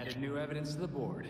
Added new evidence to the board.